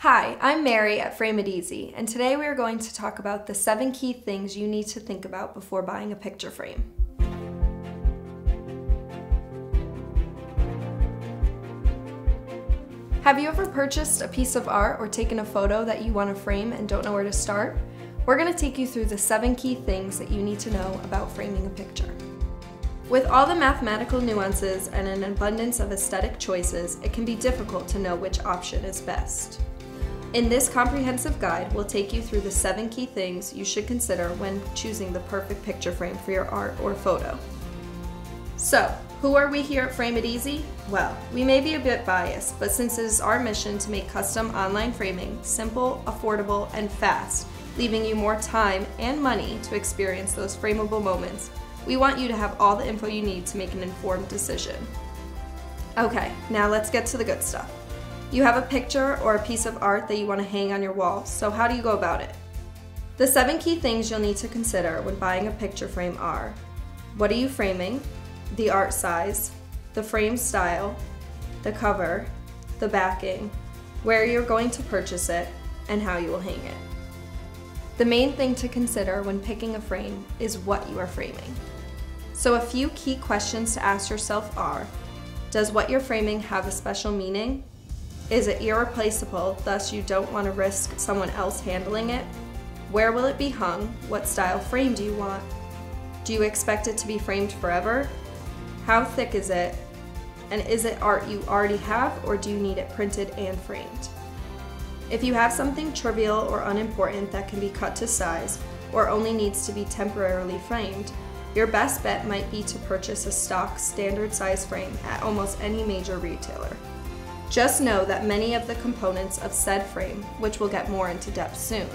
Hi, I'm Mary at Frame It Easy, and today we are going to talk about the seven key things you need to think about before buying a picture frame. Have you ever purchased a piece of art or taken a photo that you want to frame and don't know where to start? We're going to take you through the seven key things that you need to know about framing a picture. With all the mathematical nuances and an abundance of aesthetic choices, it can be difficult to know which option is best. In this comprehensive guide, we'll take you through the seven key things you should consider when choosing the perfect picture frame for your art or photo. So, who are we here at Frame It Easy? Well, we may be a bit biased, but since it is our mission to make custom online framing simple, affordable, and fast, leaving you more time and money to experience those frameable moments, we want you to have all the info you need to make an informed decision. Okay, now let's get to the good stuff. You have a picture or a piece of art that you want to hang on your wall, so how do you go about it? The seven key things you'll need to consider when buying a picture frame are what are you framing, the art size, the frame style, the cover, the backing, where you're going to purchase it, and how you will hang it. The main thing to consider when picking a frame is what you are framing. So a few key questions to ask yourself are, does what you're framing have a special meaning? Is it irreplaceable, thus you don't want to risk someone else handling it? Where will it be hung? What style frame do you want? Do you expect it to be framed forever? How thick is it? And is it art you already have or do you need it printed and framed? If you have something trivial or unimportant that can be cut to size or only needs to be temporarily framed, your best bet might be to purchase a stock standard size frame at almost any major retailer. Just know that many of the components of said frame, which we'll get more into depth soon,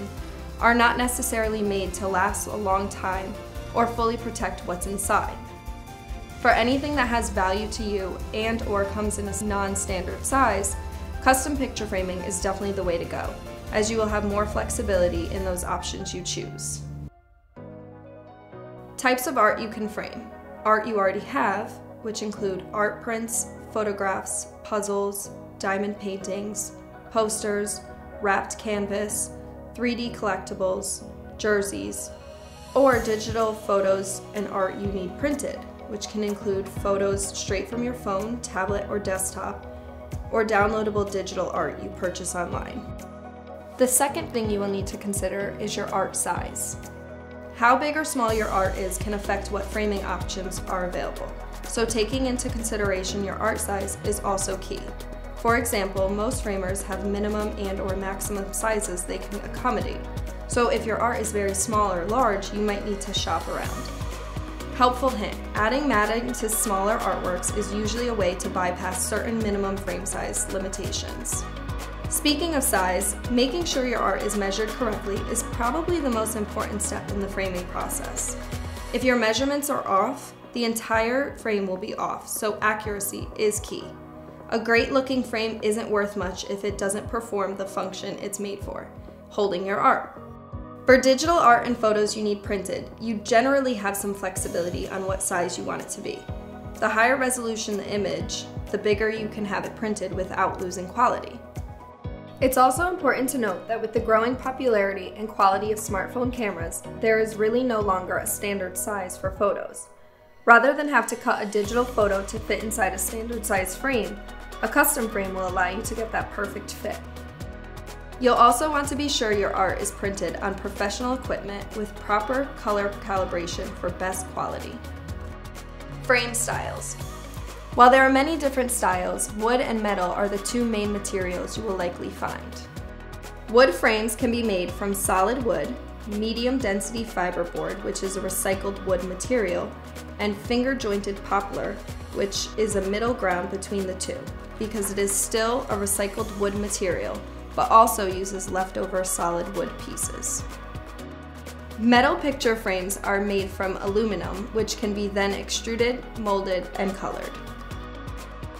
are not necessarily made to last a long time or fully protect what's inside. For anything that has value to you and or comes in a non-standard size, custom picture framing is definitely the way to go, as you will have more flexibility in those options you choose. Types of art you can frame. Art you already have, which include art prints, photographs, puzzles, diamond paintings, posters, wrapped canvas, 3D collectibles, jerseys, or digital photos and art you need printed, which can include photos straight from your phone, tablet, or desktop, or downloadable digital art you purchase online. The second thing you will need to consider is your art size. How big or small your art is can affect what framing options are available, so taking into consideration your art size is also key. For example, most framers have minimum and or maximum sizes they can accommodate. So if your art is very small or large, you might need to shop around. Helpful hint, adding matting to smaller artworks is usually a way to bypass certain minimum frame size limitations. Speaking of size, making sure your art is measured correctly is probably the most important step in the framing process. If your measurements are off, the entire frame will be off, so accuracy is key. A great looking frame isn't worth much if it doesn't perform the function it's made for, holding your art. For digital art and photos you need printed, you generally have some flexibility on what size you want it to be. The higher resolution the image, the bigger you can have it printed without losing quality. It's also important to note that with the growing popularity and quality of smartphone cameras, there is really no longer a standard size for photos. Rather than have to cut a digital photo to fit inside a standard size frame, a custom frame will allow you to get that perfect fit. You'll also want to be sure your art is printed on professional equipment with proper color calibration for best quality. Frame styles. While there are many different styles, wood and metal are the two main materials you will likely find. Wood frames can be made from solid wood, medium density fiberboard, which is a recycled wood material, and finger jointed poplar, which is a middle ground between the two, because it is still a recycled wood material, but also uses leftover solid wood pieces. Metal picture frames are made from aluminum, which can be then extruded, molded, and colored.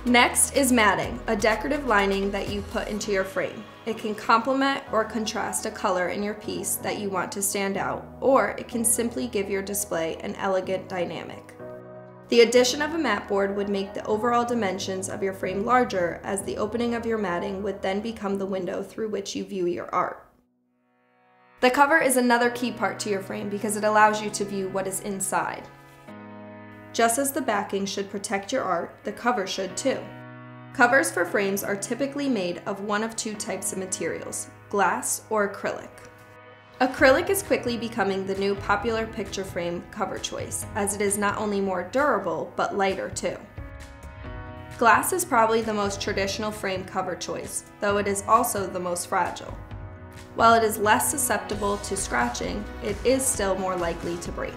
Next is matting, a decorative lining that you put into your frame. It can complement or contrast a color in your piece that you want to stand out, or it can simply give your display an elegant dynamic. The addition of a mat board would make the overall dimensions of your frame larger as the opening of your matting would then become the window through which you view your art. The cover is another key part to your frame because it allows you to view what is inside. Just as the backing should protect your art, the cover should too. Covers for frames are typically made of one of two types of materials, glass or acrylic. Acrylic is quickly becoming the new popular picture frame cover choice, as it is not only more durable, but lighter too. Glass is probably the most traditional frame cover choice, though it is also the most fragile. While it is less susceptible to scratching, it is still more likely to break.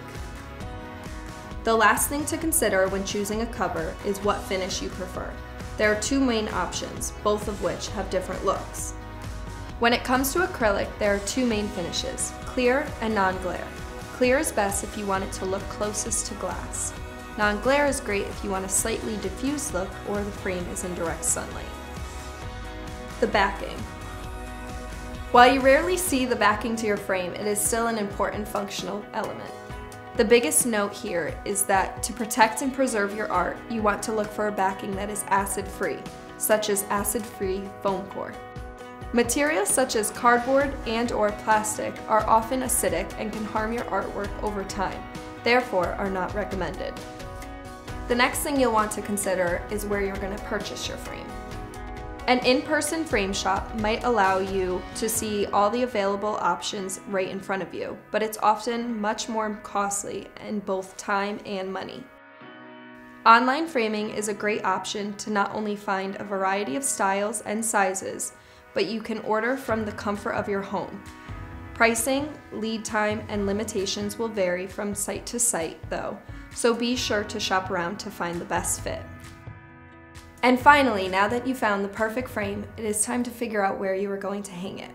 The last thing to consider when choosing a cover is what finish you prefer. There are two main options, both of which have different looks. When it comes to acrylic, there are two main finishes, clear and non-glare. Clear is best if you want it to look closest to glass. Non-glare is great if you want a slightly diffused look or the frame is in direct sunlight. The backing. While you rarely see the backing to your frame, it is still an important functional element. The biggest note here is that to protect and preserve your art, you want to look for a backing that is acid-free, such as acid-free foam core. Materials such as cardboard and or plastic are often acidic and can harm your artwork over time, therefore are not recommended. The next thing you'll want to consider is where you're going to purchase your frame. An in-person frame shop might allow you to see all the available options right in front of you, but it's often much more costly in both time and money. Online framing is a great option to not only find a variety of styles and sizes, but you can order from the comfort of your home. Pricing, lead time, and limitations will vary from site to site, though, so be sure to shop around to find the best fit. And finally, now that you found the perfect frame, it is time to figure out where you are going to hang it.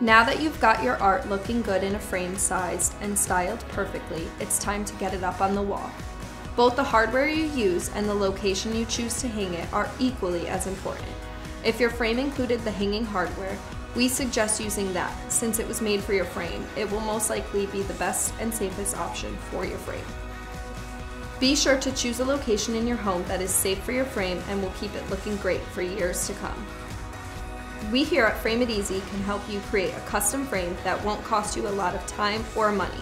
Now that you've got your art looking good in a frame sized and styled perfectly, it's time to get it up on the wall. Both the hardware you use and the location you choose to hang it are equally as important. If your frame included the hanging hardware, we suggest using that. Since it was made for your frame, it will most likely be the best and safest option for your frame. Be sure to choose a location in your home that is safe for your frame and will keep it looking great for years to come. We here at Frame It Easy can help you create a custom frame that won't cost you a lot of time or money.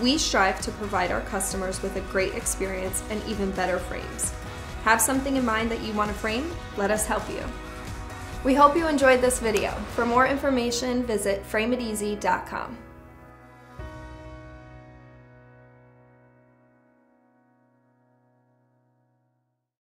We strive to provide our customers with a great experience and even better frames. Have something in mind that you want to frame? Let us help you. We hope you enjoyed this video. For more information, visit frameiteasy.com.